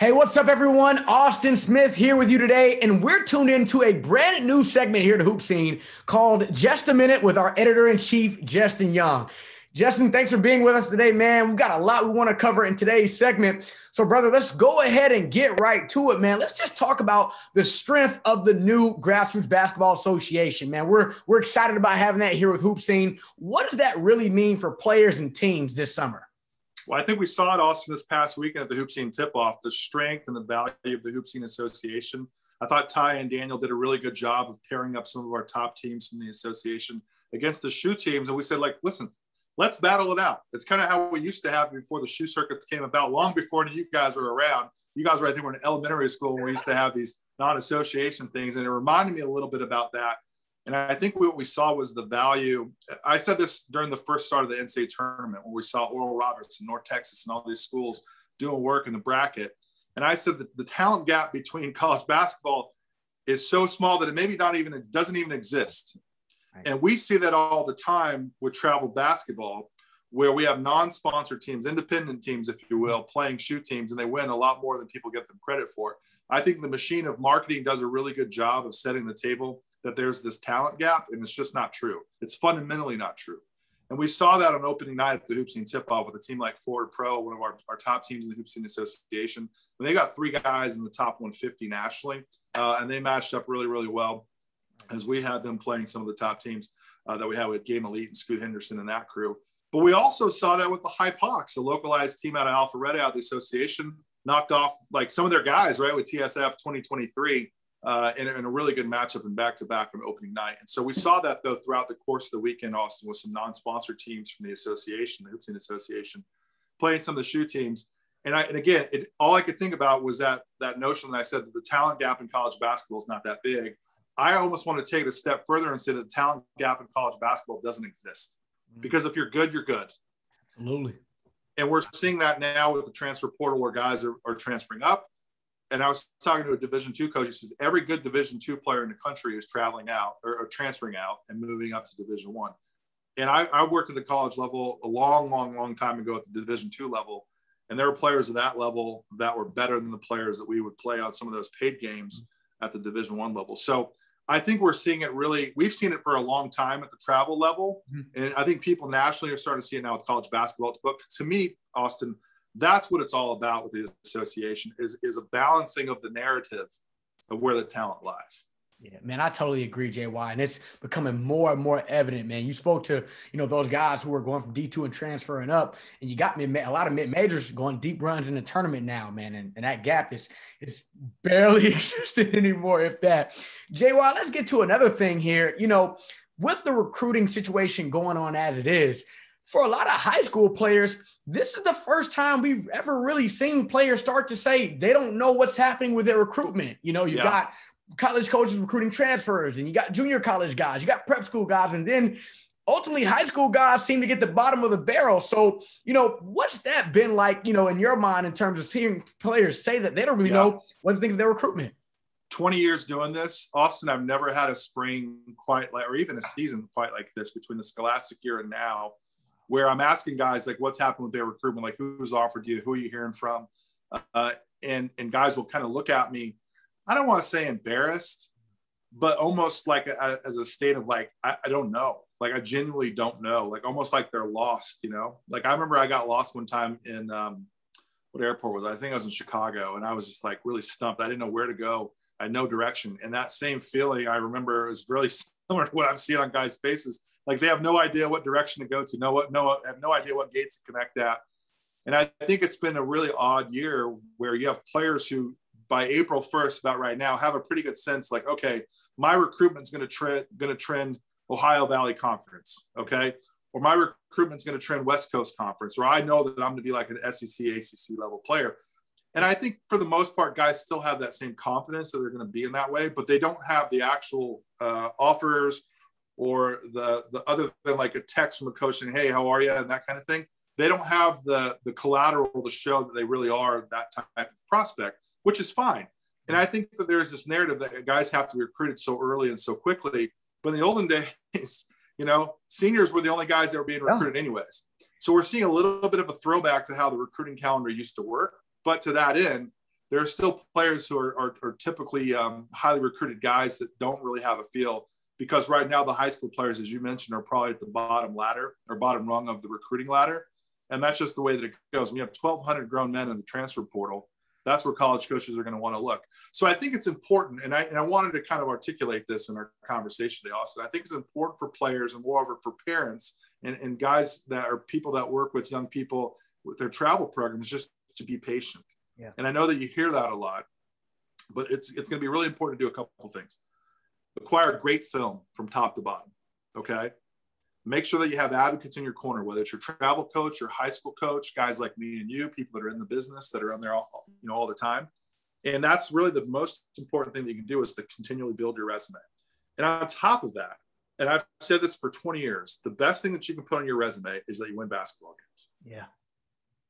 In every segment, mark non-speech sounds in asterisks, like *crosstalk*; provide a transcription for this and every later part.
Hey, what's up, everyone? Austin Smith here with you today, and we're tuned into a brand new segment here to HoopSeen called Just a Minute with our editor in chief, Justin Young. Justin, thanks for being with us today, man. We've got a lot we want to cover in today's segment. So, brother, let's go ahead and get right to it, man. Let's just talk about the strength of the new Grassroots Basketball Association, man. We're we're excited about having that here with HoopSeen. What does that really mean for players and teams this summer? Well, I think we saw it also this past weekend at the HoopSeen tip-off, the strength and the value of the HoopSeen Association. I thought Ty and Daniel did a really good job of pairing up some of our top teams from the association against the shoe teams. And we said, like, listen, let's battle it out. It's kind of how we used to have before the shoe circuits came about, long before you guys were around. You guys were, I think, were in elementary school when we used to have these non-association things, and it reminded me a little bit about that. And I think what we saw was the value. I said this during the first start of the NCAA tournament when we saw Oral Roberts and North Texas and all these schools doing work in the bracket. And I said that the talent gap between *laughs* college basketball is so small that it maybe not even it doesn't even exist. And we see that all the time with travel basketball, where we have non-sponsored teams, independent teams, if you will, playing shoe teams, and they win a lot more than people get them credit for. I think the machine of marketing does a really good job of setting the table that there's this talent gap, and it's just not true. It's fundamentally not true. And we saw that on opening night at the HoopSeen tip off with a team like Ford Pro, one of our, our top teams in the HoopSeen Association. And they got three guys in the top 150 nationally, uh, and they matched up really, really well as we had them playing some of the top teams uh, that we had with Game Elite and Scoot Henderson and that crew. But we also saw that with the Hawks, a localized team out of Alpharetta, out of the association, knocked off like some of their guys, right, with TSF 2023 uh, in, in, a really good matchup and back to back on opening night. And so we saw that though throughout the course of the weekend, Austin, with some non-sponsored teams from the association, the HoopSeen Association, playing some of the shoe teams. And I, and again, it, all I could think about was that that notion that I said that the talent gap in college basketball is not that big. I almost want to take it a step further and say that the talent gap in college basketball doesn't exist. Mm-hmm. Because if you're good, you're good. Absolutely. And we're seeing that now with the transfer portal where guys are, are transferring up and I was talking to a Division two coach. He says every good Division two player in the country is traveling out or, or transferring out and moving up to Division one. And I, I, worked at the college level a long, long, long time ago at the Division two level, and there were players at that level that were better than the players that we would play on some of those paid games at the Division one level. So I think we're seeing it really. We've seen it for a long time at the travel level, mm-hmm. and I think people nationally are starting to see it now with college basketball. But to me, Austin, that's what it's all about with the association is, is a balancing of the narrative of where the talent lies. Yeah, man, I totally agree, JY. And it's becoming more and more evident, man. You spoke to, you know, those guys who are going from D2 and transferring up, and you got me a lot of mid majors going deep runs in the tournament now, man. And, and that gap is is barely *laughs* existing anymore, if that. JY, let's get to another thing here. You know, with the recruiting situation going on as it is, for a lot of high school players, this is the first time we've ever really seen players start to say they don't know what's happening with their recruitment. You know, you yeah. got college coaches recruiting transfers, and you got junior college guys, you got prep school guys, and then ultimately high school guys seem to get the bottom of the barrel. So, you know, what's that been like, you know, in your mind in terms of seeing players say that they don't really yeah. know what to think of their recruitment? 20 years doing this, Austin, I've never had a spring quite like, or even a season quite like this between the scholastic year and now where I'm asking guys like, what's happened with their recruitment? Like, who's offered you? Who are you hearing from? Uh, and and guys will kind of look at me. I don't want to say embarrassed, but almost like a, as a state of like, I, I don't know. Like, I genuinely don't know. Like, almost like they're lost. You know, like I remember I got lost one time in um, what airport was I? I think I was in Chicago, and I was just like really stumped. I didn't know where to go. I had no direction, and that same feeling I remember is really *laughs* similar to what I'm seeing on guys' faces like they have no idea what direction to go to, no, what no, have no idea what gate to connect at. And I think it's been a really odd year where you have players who by April 1st, about right now, have a pretty good sense like, okay, my recruitment's to trend, going to trend Ohio Valley Conference. Okay. Or my recruitment's going to trend West Coast Conference, or I know that I'm going to be like an SEC, ACC level player. And I think for the most part, guys still have that same confidence that they're going to be in that way, but they don't have the actual uh, offers or the the other than like a text from a coach saying, "Hey, how are you?" and that kind of thing. They don't have the the collateral to show that they really are that type of prospect, which is fine. And I think that there's this narrative that guys have to be recruited so early and so quickly. But in the olden *laughs* days, you know, seniors were the only guys that were being recruited yeah. anyways. So we're seeing a little bit of a throwback to how the recruiting calendar used to work. But to that end, there are still players who are, are, are typically um, highly recruited guys that don't really have a feel because right now the high school players, as you mentioned, are probably at the bottom ladder or bottom rung of the recruiting ladder. And that's just the way that it goes. We have 1,200 grown men in the transfer portal. That's where college coaches are going to want to look. So I think it's important, and I, and I wanted to kind of articulate this in our conversation today, Austin. I think it's important for players and moreover for parents and, and guys that are people that work with young people with their travel programs just to be patient yeah. And I know that you hear that a lot, but it's it's going to be really important to do a couple of things. Acquire great film from top to bottom. Okay. Make sure that you have advocates in your corner, whether it's your travel coach, your high school coach, guys like me and you, people that are in the business that are on there all, you know all the time. And that's really the most important thing that you can do is to continually build your resume. And on top of that, and I've said this for 20 years, the best thing that you can put on your resume is that you win basketball games. Yeah.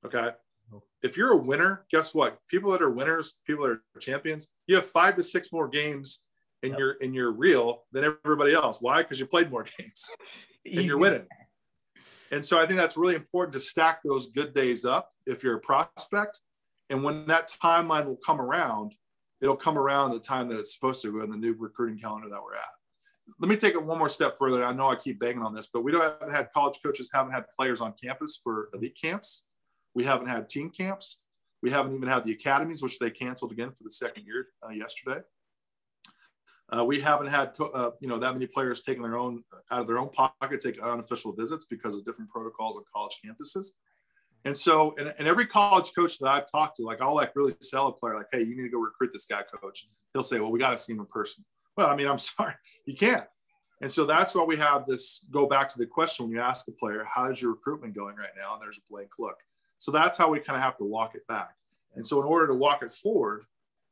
Okay oh. if you're a winner, guess what? People that are winners, people that are champions, you have five to six more games in yep. your in your reel than everybody else. Why? Because you played more *laughs* games and you're winning. And so I think that's really important to stack those good days up if you're a prospect. And when that timeline will come around, it'll come around the time that it's supposed to in the new recruiting calendar that we're at. Let me take it one more step further. I know I keep banging on this, but we don't haven't had college coaches haven't had players on campus for elite camps. We haven't had team camps. We haven't even had the academies, which they canceled again for the second year uh, yesterday. Uh, we haven't had uh, you know that many players taking their own out of their own pocket take unofficial visits because of different protocols on college campuses. And so, and, and, every college coach that I've talked to, like I'll like really sell a player, like, hey, you need to go recruit this guy, coach. He'll say, well, we got to see him in person. Well, I mean, I'm *laughs* sorry, you can't. And so that's why we have this. Go back to the question when you ask the player, how's your recruitment going right now? And there's a blank look. So that's how we kind of have to walk it back. And so in order to walk it forward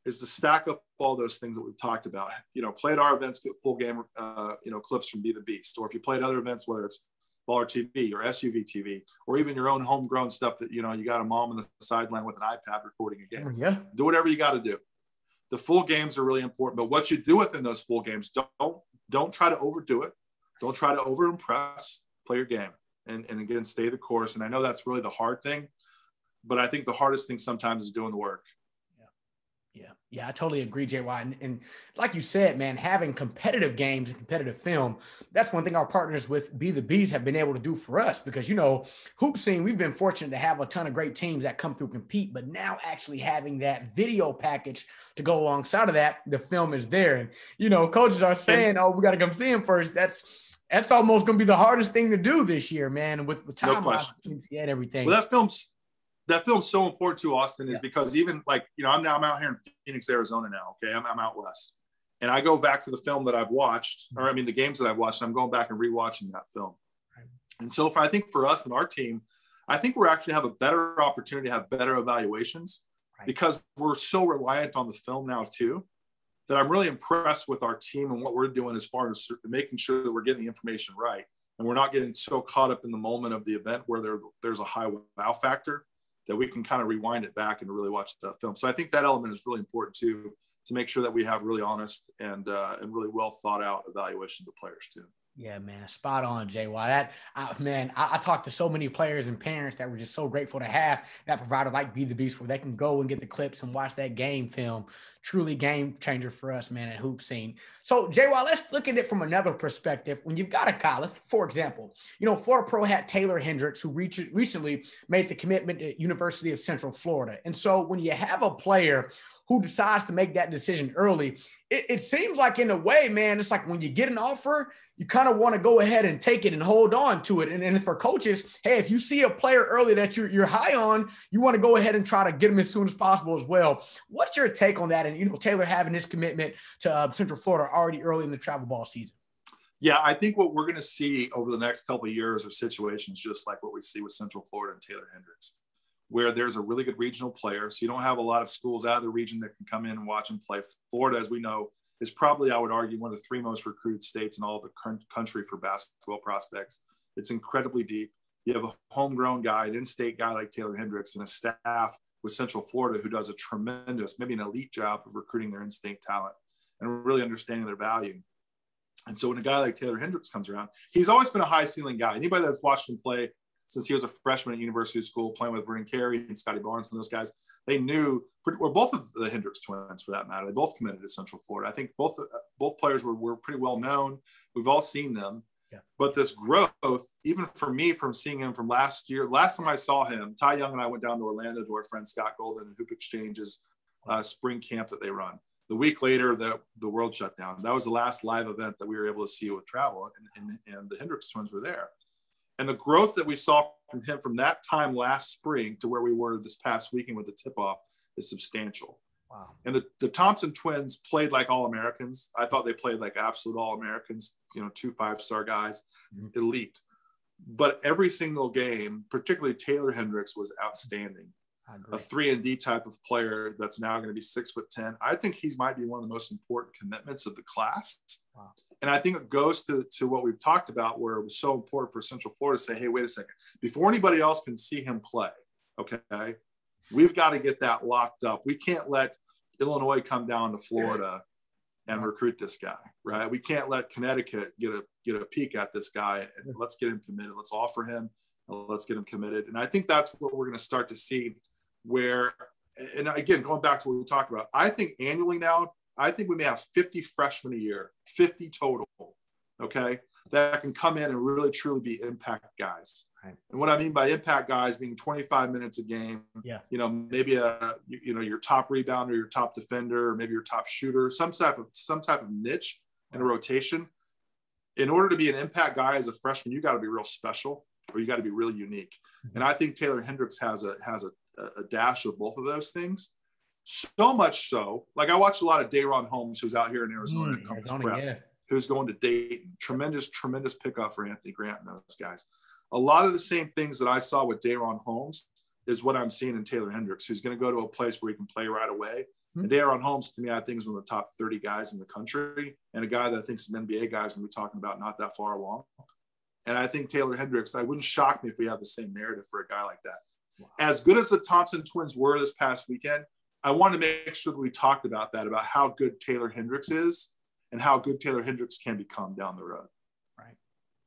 is to stack up all those things that we've talked about. You know, play at our events, get full game, uh, you know, clips from Be the Beast. Or if you play at other events, whether it's Baller TV or SUV TV, or even your own homegrown stuff that, you know, you got a mom on the sideline with an iPad recording a game. Yeah. Do whatever you got to do. The full games are really important, but what you do within those full games, don't don't try to overdo it. Don't try to over impress. Play your game and, and again, stay the course. And I know that's really the hard thing, but I think the hardest thing sometimes is doing the work. Yeah. Yeah. I totally agree, JY. And, and like you said, man, having competitive games and competitive film, that's one thing our partners with Be the Beast have been able to do for us because, you know, HoopSeen, we've been fortunate to have a ton of great teams that come through compete, but now actually having that video package to go alongside of that, the film is there. And, you know, coaches are saying, oh, we got to come see him first. That's, that's almost going to be the hardest thing to do this year, man. With, with time no and everything. Well, that film's that film's so important to Austin is yeah. because even like you know I'm now I'm out here in Phoenix, Arizona now. Okay, I'm, I'm out west, and I go back to the film that I've watched, or I mean the games that I've watched. And I'm going back and rewatching that film. Right. And so, for I think for us and our team, I think we're actually have a better opportunity to have better evaluations right. because we're so reliant on the film now too that I'm really impressed with our team and what we're doing as far as making sure that we're getting the information right. And we're not getting so caught up in the moment of the event where there, there's a high wow factor that we can kind of rewind it back and really watch that film. So I think that element is really important too, to make sure that we have really honest and, uh, and really well thought out evaluations of players too. Yeah, man, spot on, JY. That I, man, I, I talked to so many players and parents that were just so grateful to have that provider like Be the Beast, where they can go and get the clips and watch that game film. Truly game changer for us, man, at HoopSeen. So, JY, let's look at it from another perspective. When you've got a college, for example, you know, Florida Pro had Taylor Hendricks, who reach, recently made the commitment to University of Central Florida. And so, when you have a player who decides to make that decision early, it, it seems like in a way, man, it's like when you get an offer, you kind of want to go ahead and take it and hold on to it. And, and for coaches, hey, if you see a player early that you're, you're high on, you want to go ahead and try to get them as soon as possible as well. What's your take on that? And, you know, Taylor having his commitment to uh, Central Florida already early in the travel ball season. Yeah, I think what we're going to see over the next couple of years are situations just like what we see with Central Florida and Taylor Hendricks, where there's a really good regional player. So you don't have a lot of schools out of the region that can come in and watch and play. Florida, as we know, is probably, I would argue, one of the three most recruited states in all of the country for basketball prospects. It's incredibly deep. You have a homegrown guy, an in-state guy like Taylor Hendricks, and a staff with Central Florida who does a tremendous, maybe an elite job of recruiting their in-state talent and really understanding their value. And so when a guy like Taylor Hendricks comes around, he's always been a high ceiling guy. Anybody that's watched him play since he was a freshman at University School playing with Vernon Carey and Scottie Barnes and those guys. They knew, or both of the Hendricks twins for that matter, they both committed to Central Florida. I think both both players were, were pretty well known. We've all seen them. Yeah. But this growth, even for me, from seeing him from last year, last time I saw him, Ty Young and I went down to Orlando to our friend Scott Golden and Hoop Exchanges uh, spring camp that they run. The week later, the, the world shut down. That was the last live event that we were able to see with travel, and, and, and the Hendricks twins were there. And the growth that we saw from him from that time last spring to where we were this past weekend with the tip off is substantial. Wow. And the, the Thompson twins played like all Americans. I thought they played like absolute all Americans, you know, two five star guys, mm-hmm. elite. But every single game, particularly Taylor Hendricks, was outstanding. A three and D type of player that's now going to be six foot ten. I think he might be one of the most important commitments of the class. Wow. And I think it goes to, to what we've talked about, where it was so important for Central Florida to say, hey, wait a second, before anybody else can see him play, okay, we've got to get that locked up. We can't let Illinois come down to Florida and recruit this guy, right? We can't let Connecticut get a get a peek at this guy and let's get him committed. Let's offer him, let's get him committed. And I think that's what we're going to start to see where and again, going back to what we talked about, I think annually now I think we may have 50 freshmen a year, 50 total, okay, that can come in and really truly be impact guys. Right. And what I mean by impact guys being 25 minutes a game, yeah, you know, maybe a you know your top rebounder, your top defender, maybe your top shooter, some type of some type of niche in a rotation. In order to be an impact guy as a freshman, you got to be real special or you got to be really unique. Mm-hmm. And I think Taylor Hendricks has a has a, a dash of both of those things. So much so, like I watch a lot of DaRon Holmes, who's out here in Arizona, mm, Arizona yeah. Who's going to Dayton. Tremendous, tremendous pickup for Anthony Grant and those guys. A lot of the same things that I saw with DaRon Holmes is what I'm seeing in Taylor Hendricks, who's going to go to a place where he can play right away. Mm-hmm. And DaRon Holmes, to me, I think is one of the top 30 guys in the country, and a guy that I think some NBA guys when we're talking about not that far along. And I think Taylor Hendricks, I wouldn't shock me if we have the same narrative for a guy like that. Wow. As good as the Thompson twins were this past weekend, I want to make sure that we talked about that, about how good Taylor Hendricks is and how good Taylor Hendricks can become down the road. Right.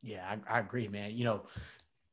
Yeah, I, I agree, man. You know,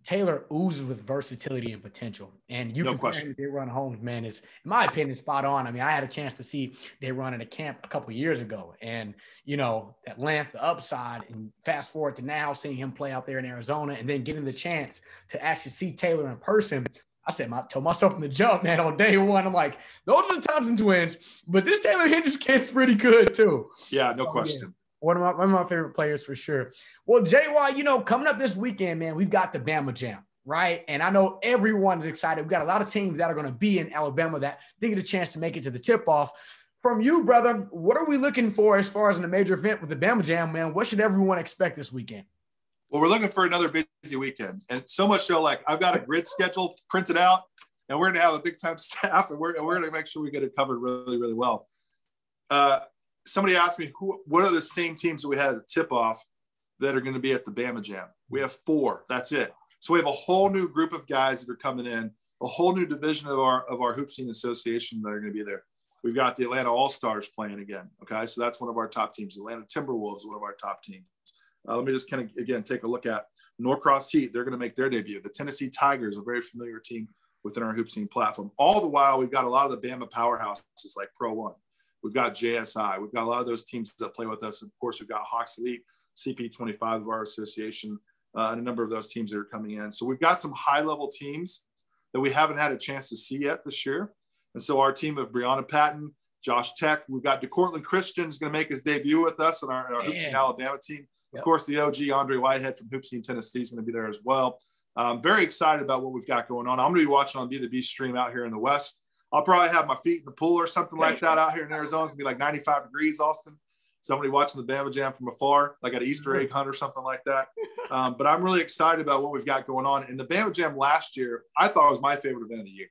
Taylor oozes with versatility and potential. And you no question. DaRon Holmes, man, is in my opinion spot on. I mean, I had a chance to see DaRon in a camp a couple years ago, and you know that length, the upside, and fast forward to now seeing him play out there in Arizona, and then getting the chance to actually see Taylor in person. I said, I told myself from the jump, man, on day one, I'm like, those are the Thompson twins, but this Taylor Hendricks kid's pretty good too. Yeah, no oh, question. Yeah. One of, my, one of my favorite players for sure. Well, JY, you know, coming up this weekend, man, we've got the Bama Jam, right? And I know everyone's excited. We've got a lot of teams that are going to be in Alabama that they get a chance to make it to the tip off. From you, brother, what are we looking for as far as in a major event with the Bama Jam, man? What should everyone expect this weekend? Well, we're looking for another busy weekend. And so much so, like, I've got a grid schedule printed out, and we're going to have a big time *laughs* staff, and we're, we're going to make sure we get it covered really, really well. Uh, somebody asked me, who, what are the same teams that we had at tip off that are going to be at the Bama Jam? We have four. That's it. So we have a whole new group of guys that are coming in, a whole new division of our of our HoopSeen association that are going to be there. We've got the Atlanta All Stars playing again. Okay, so that's one of our top teams. Atlanta Timberwolves, one of our top teams. Uh, let me just kind of again take a look at Norcross Heat. They're going to make their debut. The Tennessee Tigers, a very familiar team within our HoopSeen platform. All the while, we've got a lot of the Bama powerhouses like Pro One. We've got JSI. We've got a lot of those teams that play with us. Of course, we've got Hawks Elite, CP25 of our association, uh, and a number of those teams that are coming in. So we've got some high level teams that we haven't had a chance to see yet this year. And so our team of Brianna Patton, Josh Tech, we've got DeCourtland Christian is going to make his debut with us in our, in our HoopSeen Alabama team. Yep. Of course, the OG Andre Whitehead from HoopSeen Tennessee is going to be there as well. I'm very excited about what we've got going on. I'm going to be watching on Be the Beast stream out here in the West. I'll probably have my feet in the pool or something like that out here in Arizona. It's gonna be like 95 degrees, Austin. Somebody watching the Bama Jam from afar, like at an Easter egg hunt or something like that. *laughs* Um, but I'm really excited about what we've got going on. And the Bama Jam last year, I thought was my favorite event of the year.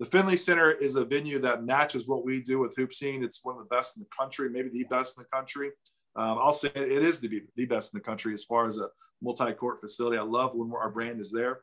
The Finley Center is a venue that matches what we do with HoopSeen. It's one of the best in the country, maybe the best in the country. Um, I'll say it is the, the best in the country as far as a multi-court facility. I love when our brand is there.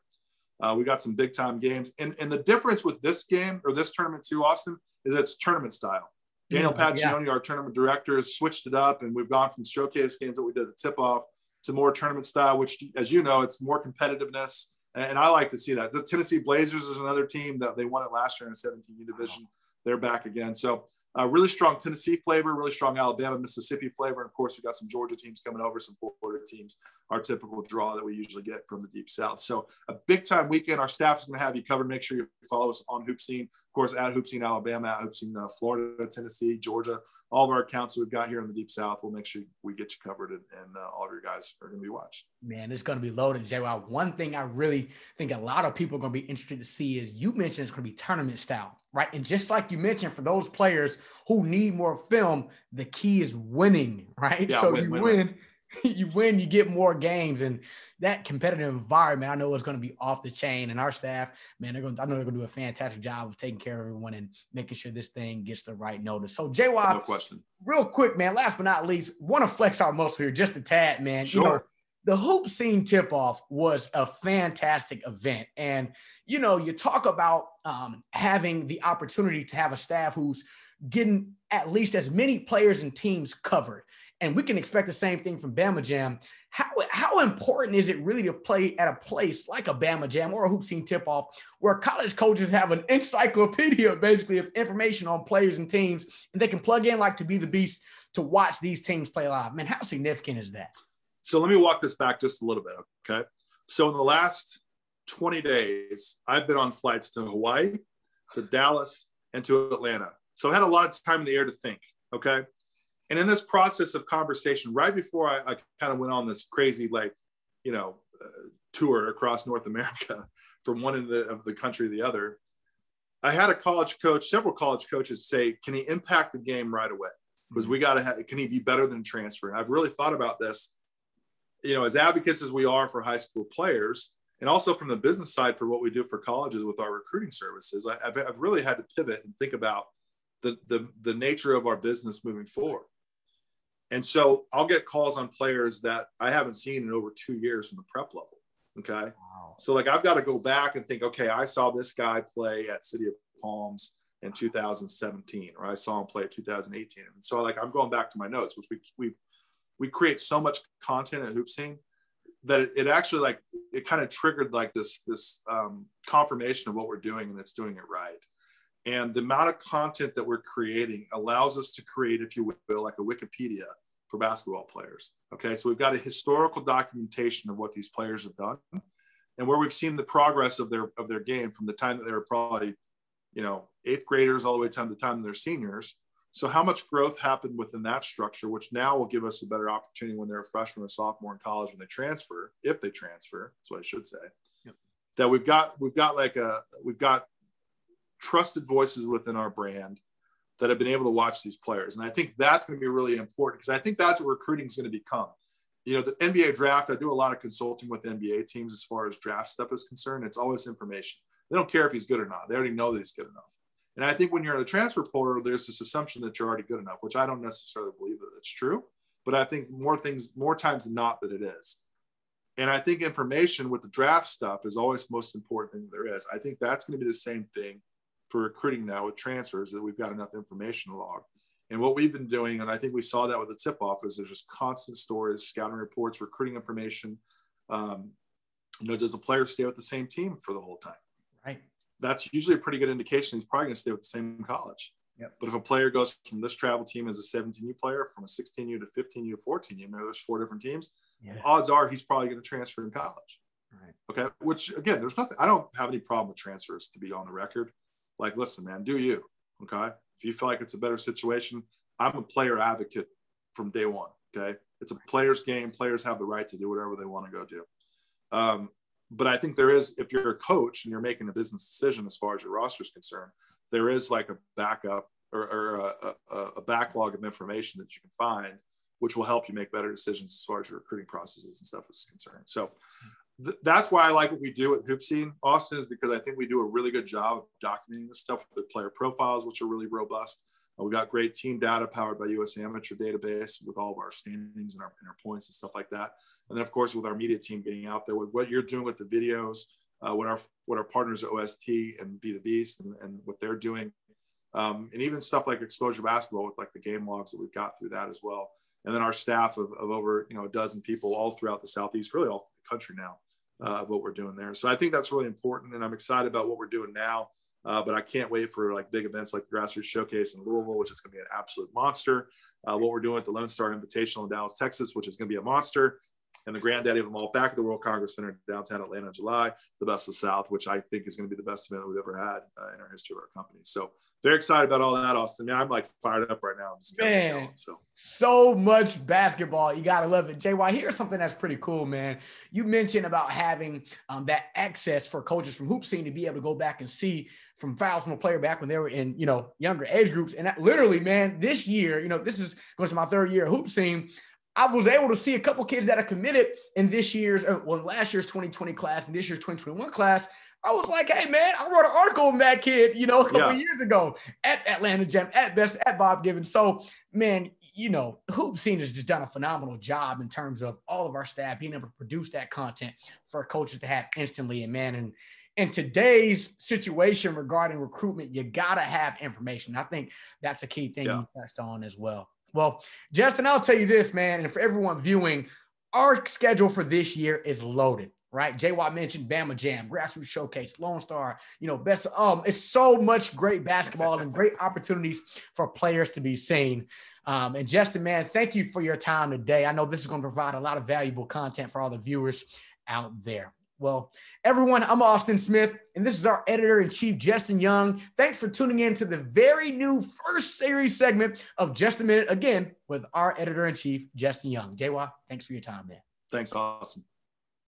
Uh, we got some big time games. And, and the difference with this game or this tournament too, Austin, is it's tournament style. Daniel Paccioni, yeah. our tournament director, has switched it up, and we've gone from showcase games that we did the tip off to more tournament style, which, as you know, it's more competitiveness. And I like to see that. The Tennessee Blazers is another team that they won it last year in a 17U division. They're back again. So uh, really strong Tennessee flavor, really strong Alabama, Mississippi flavor. And of course, we got some Georgia teams coming over, some Florida teams, our typical draw that we usually get from the Deep South. So a big time weekend. Our staff is going to have you covered. Make sure you follow us on HoopSeen, of course, at HoopSeen Alabama, at HoopSeen uh, Florida, Tennessee, Georgia. All of our accounts that we've got here in the Deep South, we'll make sure we get you covered, and, and uh, all of your guys are going to be watched. Man, it's going to be loaded, Jay. One thing I really think a lot of people are going to be interested to see is you mentioned it's going to be tournament style right? And just like you mentioned, for those players who need more film, the key is winning, right? Yeah, so win, you win, win, *laughs* you win, you get more games, and that competitive environment, I know is going to be off the chain. And our staff, man, they're going. To, I know they're going to do a fantastic job of taking care of everyone and making sure this thing gets the right notice. So, JY, no question. Real quick, man. Last but not least, want to flex our muscle here just a tad, man. Sure. You know, the HoopSeen tip off was a fantastic event. And, you know, you talk about um, having the opportunity to have a staff who's getting at least as many players and teams covered. And we can expect the same thing from Bama Jam. How, how important is it really to play at a place like a Bama Jam or a HoopSeen tip off where college coaches have an encyclopedia basically of information on players and teams and they can plug in like to be the beast to watch these teams play live? Man, how significant is that? So let me walk this back just a little bit. Okay. So in the last 20 days, I've been on flights to Hawaii, to Dallas, and to Atlanta. So I had a lot of time in the air to think. Okay. And in this process of conversation, right before I, I kind of went on this crazy, like, you know, uh, tour across North America *laughs* from one end of the, of the country to the other, I had a college coach, several college coaches say, can he impact the game right away? Because we got to have, can he be better than transfer? And I've really thought about this you know, as advocates as we are for high school players, and also from the business side for what we do for colleges with our recruiting services, I, have I've really had to pivot and think about the, the, the nature of our business moving forward. And so I'll get calls on players that I haven't seen in over two years from the prep level. Okay. Wow. So like I've got to go back and think, okay, I saw this guy play at City of Palms in 2017, or I saw him play at 2018. And so like I'm going back to my notes, which we we've we create so much content at HoopSeen that it, it actually like it kind of triggered like this this um, confirmation of what we're doing and it's doing it right. And the amount of content that we're creating allows us to create, if you will, like a Wikipedia for basketball players. Okay, so we've got a historical documentation of what these players have done and where we've seen the progress of their of their game from the time that they were probably, you know, eighth graders all the way to the time they're seniors so how much growth happened within that structure, which now will give us a better opportunity when they're a freshman or sophomore in college when they transfer, if they transfer, that's what I should say. Yep. That we've got we've got like a we've got trusted voices within our brand that have been able to watch these players. And I think that's going to be really important because I think that's what recruiting is going to become. You know, the NBA draft, I do a lot of consulting with NBA teams as far as draft stuff is concerned. It's always information. They don't care if he's good or not. They already know that he's good enough. And I think when you're in a transfer portal, there's this assumption that you're already good enough, which I don't necessarily believe that it's true. But I think more things, more times than not, that it is. And I think information with the draft stuff is always the most important thing there is. I think that's going to be the same thing for recruiting now with transfers that we've got enough information log. And what we've been doing, and I think we saw that with the tip off, is there's just constant stories, scouting reports, recruiting information. Um, you know, does a player stay with the same team for the whole time? Right that's usually a pretty good indication he's probably going to stay with the same college. Yep. But if a player goes from this travel team as a 17U player, from a 16U to 15U to 14U, maybe there's four different teams, yeah. odds are he's probably going to transfer in college. Right. Okay. Which again, there's nothing, I don't have any problem with transfers to be on the record. Like, listen, man, do you. Okay. If you feel like it's a better situation, I'm a player advocate from day one. Okay. It's a player's game. Players have the right to do whatever they want to go do. Um, but I think there is, if you're a coach and you're making a business decision as far as your roster is concerned, there is like a backup or, or a, a, a, backlog of information that you can find, which will help you make better decisions as far as your recruiting processes and stuff is concerned. So hmm. th- that's why I like what we do at HoopSeen, Austin, is because I think we do a really good job of documenting this stuff with player profiles, which are really robust. Uh, we got great team data powered by US Amateur database with all of our standings and our, and our points and stuff like that. And then, of course, with our media team being out there with what you're doing with the videos, uh, what our what our partners at OST and Be the Beast and, and what they're doing, um, and even stuff like Exposure Basketball with like the game logs that we've got through that as well. And then our staff of, of over you know a dozen people all throughout the southeast, really all the country now, uh, what we're doing there. So I think that's really important, and I'm excited about what we're doing now. Uh, but I can't wait for like big events like the Grassroots Showcase in Louisville, which is going to be an absolute monster. Uh, what we're doing at the Lone Star Invitational in Dallas, Texas, which is going to be a monster and the granddaddy of them all back at the World Congress Center downtown Atlanta in July, the Best of the South, which I think is going to be the best event we've ever had uh, in our history of our company. So very excited about all that, Austin. Man, I'm like fired up right now. I'm just man, going, so so much basketball. You gotta love it. JY, here's something that's pretty cool, man. You mentioned about having um, that access for coaches from HoopSeen to be able to go back and see from fouls from a player back when they were in, you know, younger age groups. And that, literally, man, this year, you know, this is going to my third year HoopSeen. I was able to see a couple kids that are committed in this year's, uh, well, last year's 2020 class and this year's 2021 class. I was like, hey, man, I wrote an article on that kid, you know, a couple yeah. years ago at Atlanta Gem, at Best, at Bob Given. So, man, you know, HoopSeen has just done a phenomenal job in terms of all of our staff being able to produce that content for coaches to have instantly. And, man, and in today's situation regarding recruitment, you got to have information. I think that's a key thing yeah. you touched on as well. Well, Justin, I'll tell you this, man, and for everyone viewing, our schedule for this year is loaded. Right, JY mentioned Bama Jam, Grassroots Showcase, Lone Star. You know, best. Um, it's so much great basketball and great opportunities for players to be seen. Um, and Justin, man, thank you for your time today. I know this is going to provide a lot of valuable content for all the viewers out there. Well, everyone, I'm Austin Smith, and this is our editor in chief, Justin Young. Thanks for tuning in to the very new first series segment of Just a Minute, again, with our editor in chief, Justin Young. JY, thanks for your time, man. Thanks, Austin.